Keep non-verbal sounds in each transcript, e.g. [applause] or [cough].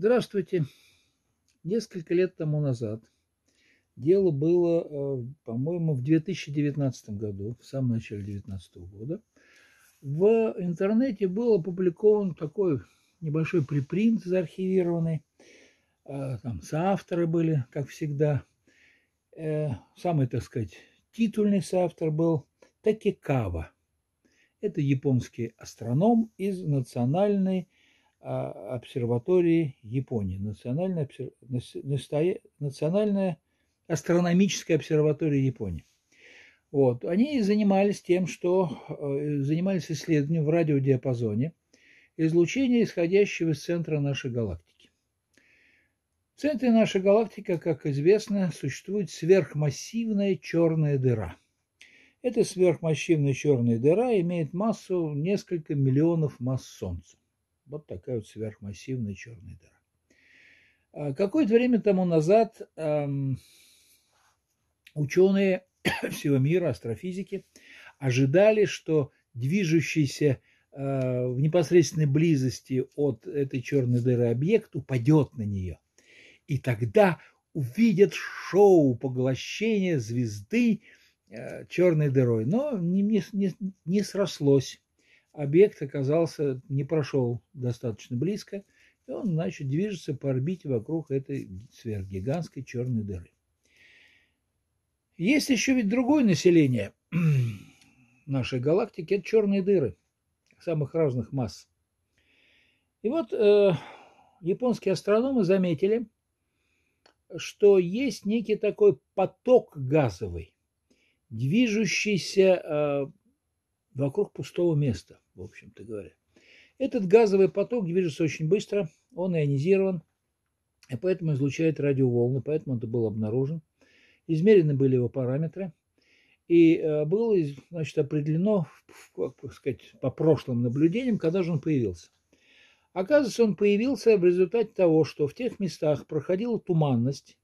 Здравствуйте. Несколько лет тому назад дело было, э, по-моему, в 2019 году, в самом начале 2019 года. В интернете был опубликован такой небольшой припринт заархивированный. Э, там соавторы были, как всегда. Э, самый, так сказать, титульный соавтор был Такикава. Это японский астроном из национальной обсерватории Японии, национальная, национальная астрономическая обсерватория Японии. Вот. Они занимались тем, что э, занимались исследованием в радиодиапазоне излучения, исходящего из центра нашей галактики. В центре нашей галактики, как известно, существует сверхмассивная черная дыра. Эта сверхмассивная черная дыра имеет массу несколько миллионов масс Солнца. Вот такая вот сверхмассивная черная дыра. А какое-то время тому назад ученые [coughs] всего мира, астрофизики, ожидали, что движущийся э, в непосредственной близости от этой черной дыры объект упадет на нее. И тогда увидят шоу поглощения звезды э, черной дырой. Но не, не, не срослось объект оказался, не прошел достаточно близко, и он, значит, движется по орбите вокруг этой сверхгигантской черной дыры. Есть еще ведь другое население [clears throat] нашей галактики, это черные дыры самых разных масс. И вот э, японские астрономы заметили, что есть некий такой поток газовый, движущийся э, вокруг пустого места, в общем-то говоря. Этот газовый поток движется очень быстро, он ионизирован, и поэтому излучает радиоволны, поэтому это был обнаружен. Измерены были его параметры, и э, было значит, определено, как сказать, по прошлым наблюдениям, когда же он появился. Оказывается, он появился в результате того, что в тех местах проходила туманность,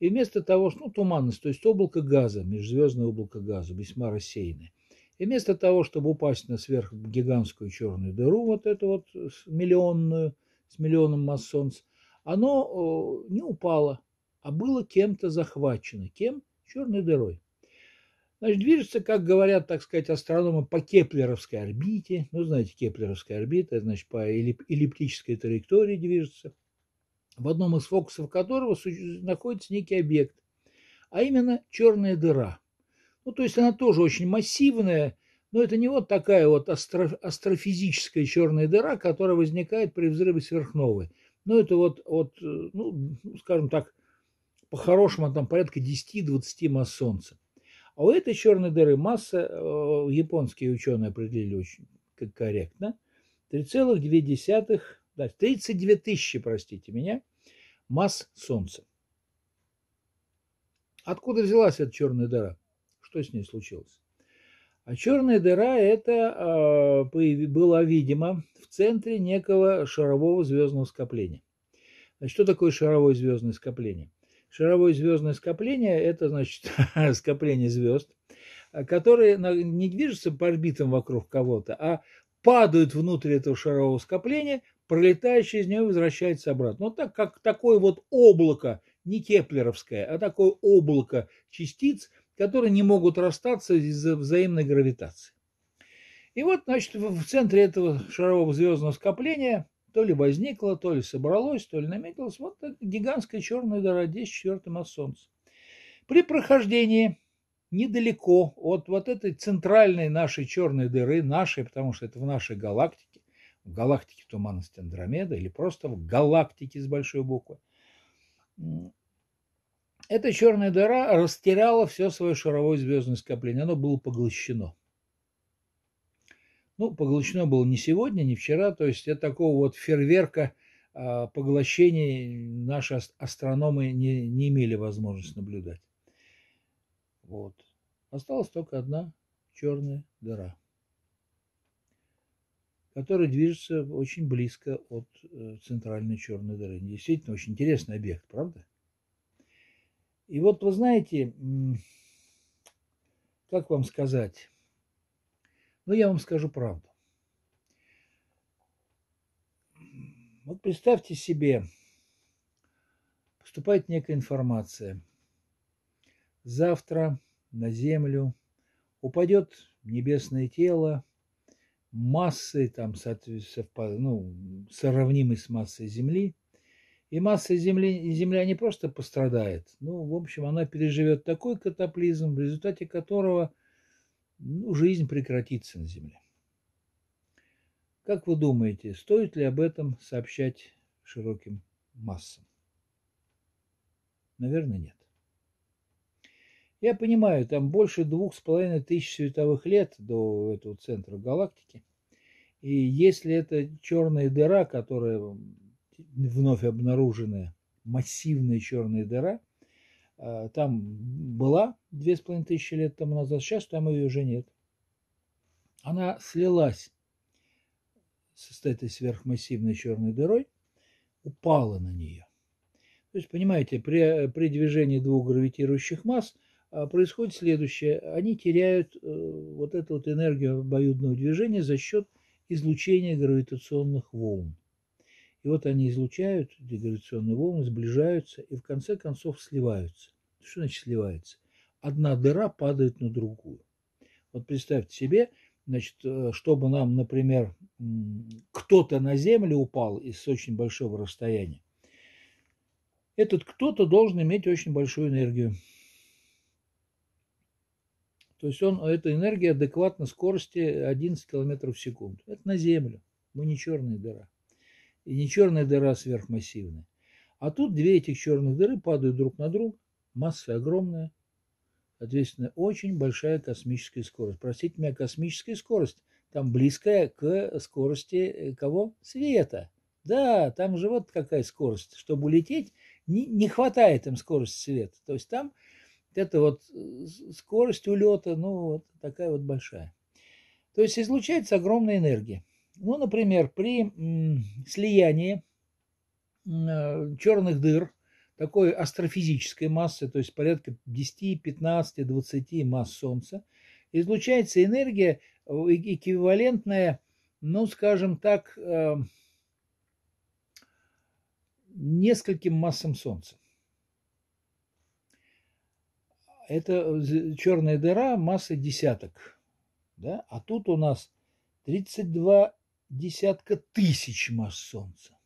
и вместо того, что, ну, туманность, то есть облако газа, межзвездное облако газа, весьма рассеянное, и вместо того, чтобы упасть на сверхгигантскую черную дыру, вот эту вот миллионную, с миллионом масс Солнца, оно не упало, а было кем-то захвачено. Кем? Черной дырой. Значит, движется, как говорят, так сказать, астрономы, по кеплеровской орбите. Ну, знаете, кеплеровская орбита, значит, по эллиптической траектории движется, в одном из фокусов которого находится некий объект, а именно черная дыра – ну, то есть она тоже очень массивная, но это не вот такая вот астро, астрофизическая черная дыра, которая возникает при взрыве сверхновой. Ну, это вот, вот ну, скажем так, по-хорошему там порядка 10-20 масс Солнца. А у этой черной дыры масса, э, японские ученые определили очень корректно, 3,2, да, 32 тысячи, простите меня, масс Солнца. Откуда взялась эта черная дыра? Что с ней случилось? А черная дыра это а, была, видимо, в центре некого шарового звездного скопления. Значит, что такое шаровое звездное скопление? Шаровое звездное скопление – это, значит, [laughs] скопление звезд, которые не движутся по орбитам вокруг кого-то, а падают внутрь этого шарового скопления, пролетая через него возвращается обратно. Вот так, как такое вот облако, не кеплеровское, а такое облако частиц – которые не могут расстаться из-за взаимной гравитации. И вот, значит, в центре этого шарового звездного скопления то ли возникло, то ли собралось, то ли наметилось вот гигантская черная дыра 10 четвертым от Солнца. При прохождении недалеко от вот этой центральной нашей черной дыры, нашей, потому что это в нашей галактике, в галактике туманности Андромеда или просто в галактике с большой буквы, эта черная дыра растеряла все свое шаровое звездное скопление. Оно было поглощено. Ну, поглощено было не сегодня, не вчера. То есть это такого вот фейерверка а, поглощений наши астрономы не, не имели возможности наблюдать. Вот. Осталась только одна черная дыра, которая движется очень близко от э, центральной черной дыры. Действительно, очень интересный объект, правда? И вот вы знаете, как вам сказать, ну я вам скажу правду. Вот представьте себе, поступает некая информация. Завтра на Землю упадет небесное тело массой, там, ну, сравнимой с массой Земли. И масса Земли, Земля не просто пострадает, ну, в общем, она переживет такой катаклизм, в результате которого ну, жизнь прекратится на Земле. Как вы думаете, стоит ли об этом сообщать широким массам? Наверное, нет. Я понимаю, там больше двух с половиной тысяч световых лет до этого центра галактики. И если это черная дыра, которая вновь обнаруженная, массивная черная дыра, а, там была две с половиной тысячи лет тому назад, сейчас там ее уже нет. Она слилась с этой сверхмассивной черной дырой, упала на нее. То есть, понимаете, при, при движении двух гравитирующих масс – а, происходит следующее. Они теряют э, вот эту вот энергию обоюдного движения за счет излучения гравитационных волн. И вот они излучают эти гравитационные волны, сближаются и в конце концов сливаются. Что значит сливается? Одна дыра падает на другую. Вот представьте себе, значит, э, чтобы нам, например, кто-то на Землю упал из очень большого расстояния, этот кто-то должен иметь очень большую энергию. То есть он, эта энергия адекватна скорости 11 км в секунду. Это на Землю. Мы не черная дыра. И не черная дыра сверхмассивная. А тут две этих черных дыры падают друг на друга. Масса огромная. Соответственно, очень большая космическая скорость. Простите меня, космическая скорость. Там близкая к скорости э, кого? Света. Да, там же вот какая скорость. Чтобы улететь, не, не хватает им скорости света. То есть там это вот э, скорость улета, ну, вот такая вот большая. То есть излучается огромная энергия. Ну, например, при слиянии э, черных дыр такой астрофизической массы, то есть порядка 10, 15, 20 масс Солнца, излучается энергия э, эквивалентная, ну, скажем так, нескольким массам Солнца. это э, черная дыра масса десяток. Да? А тут у нас 32 десятка тысяч масс Солнца.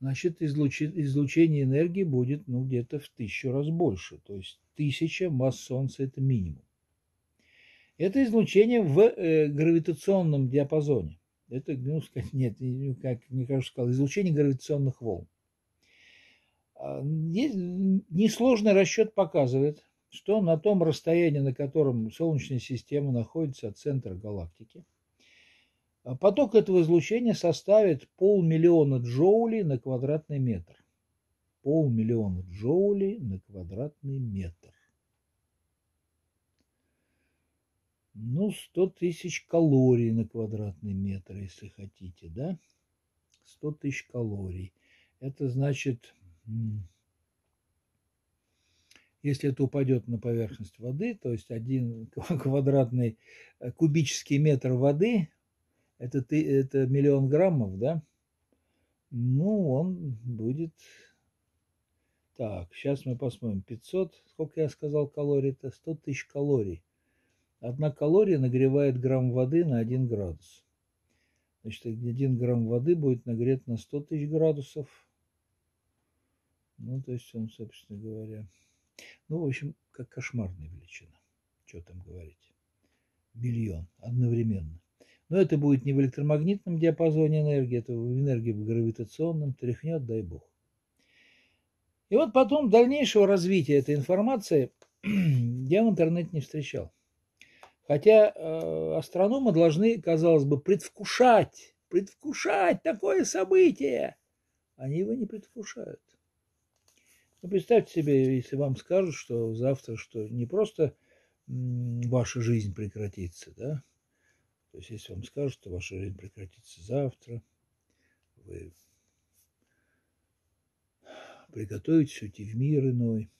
Значит, излучение энергии будет ну, где-то в тысячу раз больше. То есть тысяча масс Солнца – это минимум. Это излучение в э, гравитационном диапазоне. Это, ну, [laughs] сказать, нет, как кажется, сказал, излучение гравитационных волн. А, несложный расчет показывает, что на том расстоянии, на котором Солнечная система находится от центра галактики, поток этого излучения составит полмиллиона джоулей на квадратный метр. Полмиллиона джоулей на квадратный метр. Ну, 100 тысяч калорий на квадратный метр, если хотите, да? 100 тысяч калорий. Это значит если это упадет на поверхность воды, то есть один [laughs] квадратный э, кубический метр воды, это, ты, это миллион граммов, да? Ну, он будет... Так, сейчас мы посмотрим. 500, сколько я сказал калорий? Это 100 тысяч калорий. Одна калория нагревает грамм воды на 1 градус. Значит, 1 грамм воды будет нагрет на 100 тысяч градусов. Ну, то есть он, собственно говоря, ну, в общем, как кошмарная величина. Что там говорить? Миллион одновременно. Но это будет не в электромагнитном диапазоне энергии, это в энергии гравитационном, тряхнет, дай бог. И вот потом дальнейшего развития этой информации [clears throat] я в интернете не встречал. Хотя э, астрономы должны, казалось бы, предвкушать, предвкушать такое событие. Они его не предвкушают. Ну, представьте себе, если вам скажут, что завтра, что не просто ваша жизнь прекратится, да, то есть если вам скажут, что ваша жизнь прекратится завтра, вы приготовитесь уйти в мир иной,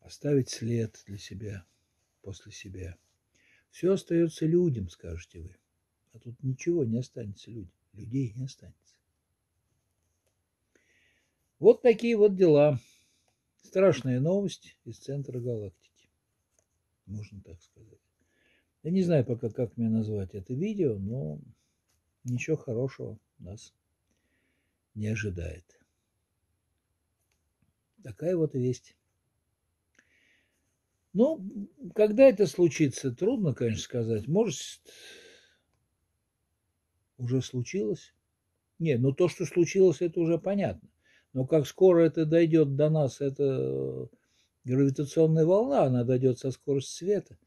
оставить след для себя, после себя. Все остается людям, скажете вы. А тут ничего не останется людям. людей не останется. Вот такие вот дела. Страшная новость из центра галактики. Можно так сказать. Я не знаю пока, как мне назвать это видео, но ничего хорошего нас не ожидает. Такая вот весть. Ну, когда это случится, трудно, конечно, сказать. Может, уже случилось? Не, ну то, что случилось, это уже понятно. Но как скоро это дойдет до нас, это гравитационная волна, она дойдет со скоростью света.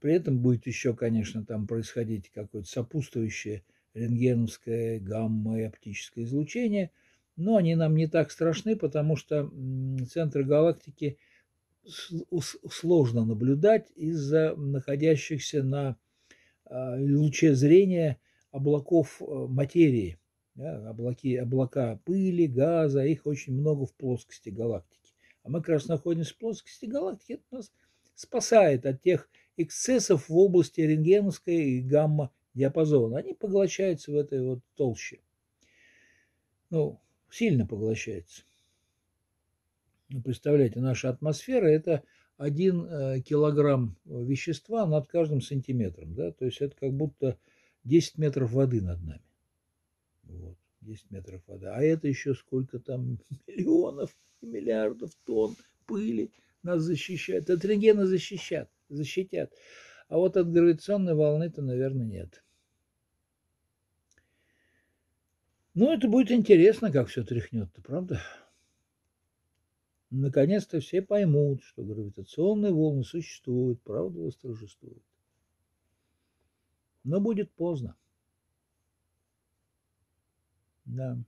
При этом будет еще, конечно, там происходить какое-то сопутствующее рентгеновское, гамма и оптическое излучение, но они нам не так страшны, потому что центры галактики сложно наблюдать из-за находящихся на а, луче зрения облаков э, материи. Да, облаки, облака пыли, газа, их очень много в плоскости галактики. А мы как раз находимся в плоскости галактики, это нас спасает от тех эксцессов в области рентгеновской и гамма диапазона. Они поглощаются в этой вот толще. Ну, сильно поглощаются. Ну, представляете, наша атмосфера – это один э, килограмм вещества над каждым сантиметром. Да? То есть это как будто 10 метров воды над нами. Вот, 10 метров воды. А это еще сколько там [laughs] миллионов миллиардов тонн пыли нас защищают. От рентгена защищат, защитят. А вот от гравитационной волны-то, наверное, нет. Ну, это будет интересно, как все тряхнет-то, правда? Наконец-то все поймут, что гравитационные волны существуют, правда восторжествует. Но будет поздно. Да.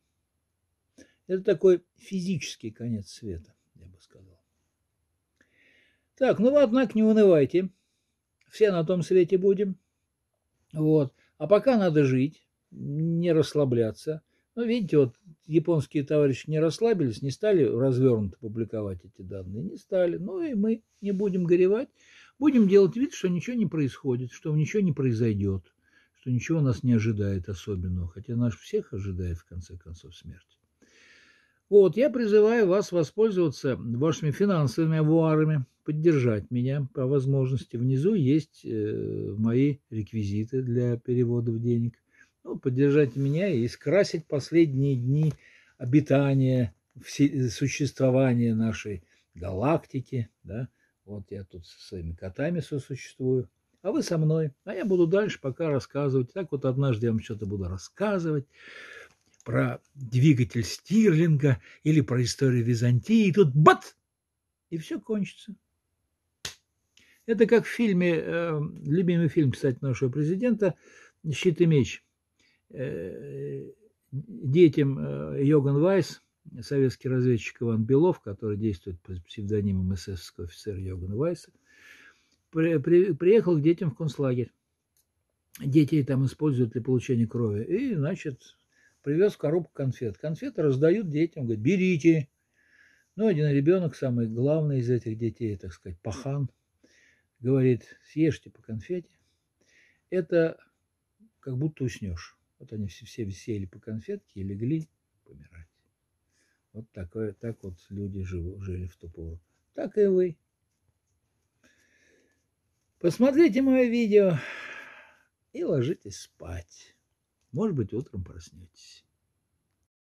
Это такой физический конец света, я бы сказал. Так, ну, однако, не унывайте. Все на том свете будем. Вот. А пока надо жить, не расслабляться. Ну, видите, вот японские товарищи не расслабились, не стали развернуто публиковать эти данные, не стали. Ну и мы не будем горевать, будем делать вид, что ничего не происходит, что ничего не произойдет, что ничего нас не ожидает особенного, хотя нас всех ожидает в конце концов смерть. Вот, я призываю вас воспользоваться вашими финансовыми авуарами, поддержать меня по возможности. Внизу есть э, мои реквизиты для переводов денег. Ну, поддержать меня и скрасить последние дни обитания, существования нашей галактики, да, вот я тут со своими котами сосуществую, а вы со мной, а я буду дальше пока рассказывать, так вот однажды я вам что-то буду рассказывать, про двигатель Стирлинга или про историю Византии, и тут бат! И все кончится. Это как в фильме, э, любимый фильм, кстати, нашего президента «Щит и меч». Э, детям э, Йоган Вайс, советский разведчик Иван Белов, который действует под псевдонимом эсэсовского офицера Йогана Вайса, при, при, приехал к детям в концлагерь. Дети там используют для получения крови. И, значит, привез коробку конфет. Конфеты раздают детям, говорит, берите. Ну, один ребенок, самый главный из этих детей, так сказать, пахан, говорит, съешьте по конфете. Это как будто уснешь. Вот они все, все сели по конфетке и легли помирать. Вот такое, так вот люди живу, жили в ту пору. Так и вы. Посмотрите мое видео и ложитесь спать. Может быть, утром проснетесь.